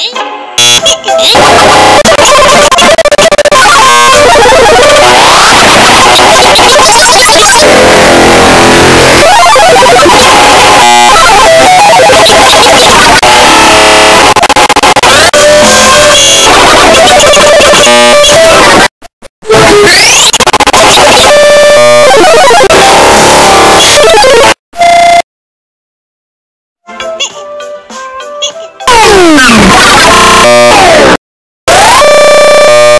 ¿Eh? Boom!